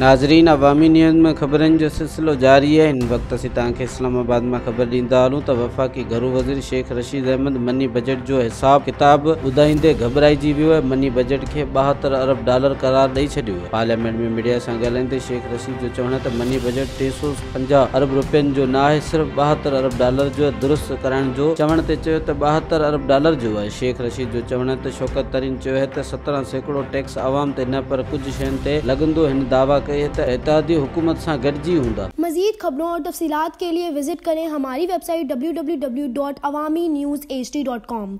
नाज़रीन, अवामी न्यूज़ में ख़बरनि जो सिलसिलो जारी आहे हिन वक़्तु असीं तव्हांखे इस्लामाबाद माँ ख़बर ॾींदा हलूं त वफ़ाक़ी घरू वज़ीर शेख रशीद अहमद मनी बजट जो हिसाब किताब ॿुधाईंदे घबराइजी वियो आहे। मनी बजट खे ॿाहतरि अरब डॉलर करार ॾेई छॾियो आहे। पार्लियामेंट में मीडिया सां ॻाल्हाईंदे शेख रशीद जो चवणु आहे त मनी बजट टे सौ पंजाह अरब रुपयनि जो न सिर्फ़ु ॿाहतरि अरब डॉलर जो दुरुस्त करण जो चवण ते चयो त ॿाहतरि अरब डॉलर जो आहे। शेख रशीद जो चवणु आहे त शौकत तरीन चयो आहे त सत्रहं सैकड़ो टैक्स आवाम ते न, पर कुझु शयुनि ते लॻंदो दावा कई इतिहादी हुकूमत से गॾिजी हूँ मजीद खबरों और तफसीत के लिए विज़िट करें हमारी website W W W dot Awami news HD dot dot com.